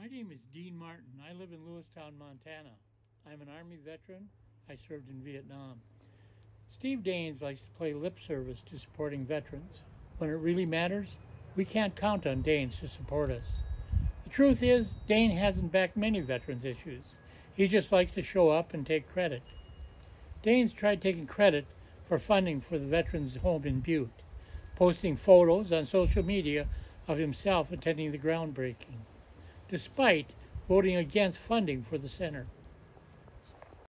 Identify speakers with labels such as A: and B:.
A: My name is Dean Martin. I live in Lewistown, Montana. I'm an Army veteran. I served in Vietnam. Steve Daines likes to play lip service to supporting veterans. When it really matters, we can't count on Daines to support us. The truth is, Daines hasn't backed many veterans' issues. He just likes to show up and take credit. Daines tried taking credit for funding for the Veterans Home in Butte, posting photos on social media of himself attending the groundbreaking, despite voting against funding for the center.